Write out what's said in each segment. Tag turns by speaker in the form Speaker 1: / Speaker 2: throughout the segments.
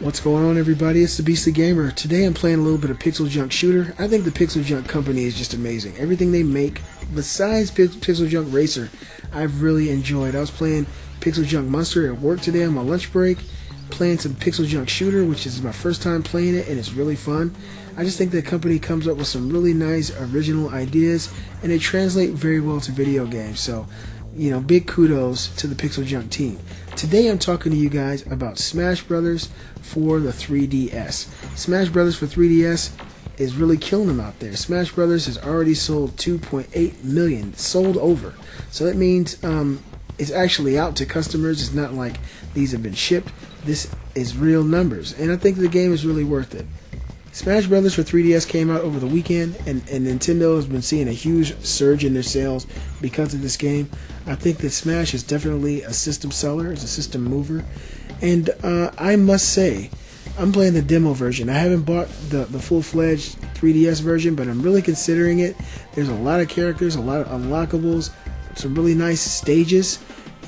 Speaker 1: What's going on, everybody? It's the Beastly Gamer. Today I'm playing a little bit of Pixel Junk Shooter. I think the Pixel Junk company is just amazing. Everything they make, besides Pixel Junk Racer, I've really enjoyed. I was playing Pixel Junk Monster at work today on my lunch break, playing some Pixel Junk Shooter, which is my first time playing it, and it's really fun. I just think the company comes up with some really nice original ideas, and they translate very well to video games. So you know, big kudos to the Pixel Junk team. Today I'm talking to you guys about Smash Brothers for the 3DS. Smash Brothers for 3DS is really killing them out there. Smash Brothers has already sold 2.8 million, sold over. So that means um, it's actually out to customers. It's not like these have been shipped. This is real numbers, and I think the game is really worth it. Smash Brothers for 3DS came out over the weekend, and, and Nintendo has been seeing a huge surge in their sales because of this game. I think that Smash is definitely a system seller, it's a system mover, and uh, I must say, I'm playing the demo version. I haven't bought the, the full fledged 3DS version, but I'm really considering it. There's a lot of characters, a lot of unlockables, some really nice stages,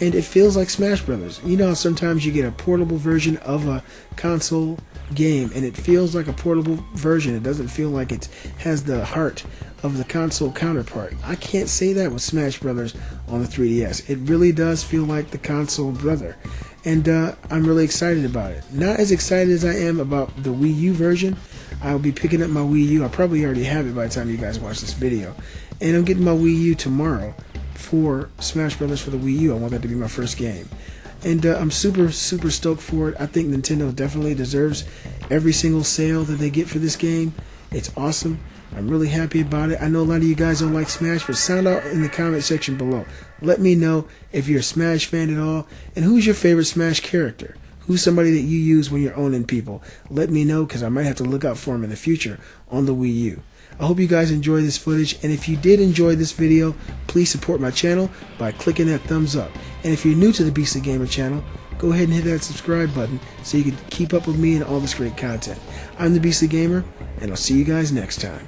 Speaker 1: and it feels like Smash Brothers. You know, sometimes you get a portable version of a console game and it feels like a portable version. It doesn't feel like it has the heart of the console counterpart. I can't say that with Smash Brothers on the 3DS. It really does feel like the console brother. And uh, I'm really excited about it. Not as excited as I am about the Wii U version. I'll be picking up my Wii U. I probably already have it by the time you guys watch this video. And I'm getting my Wii U tomorrow for Smash Brothers for the Wii U. I want that to be my first game and uh, I'm super super stoked for it. I think Nintendo definitely deserves every single sale that they get for this game. It's awesome. I'm really happy about it. I know a lot of you guys don't like Smash, but sound out in the comment section below. Let me know if you're a Smash fan at all, and who's your favorite Smash character. Who's somebody that you use when you're owning people? Let me know because I might have to look out for them in the future on the Wii U. I hope you guys enjoy this footage, and if you did enjoy this video, please support my channel by clicking that thumbs up. And if you're new to the Beastly Gamer channel, go ahead and hit that subscribe button so you can keep up with me and all this great content. I'm the Beastly Gamer, and I'll see you guys next time.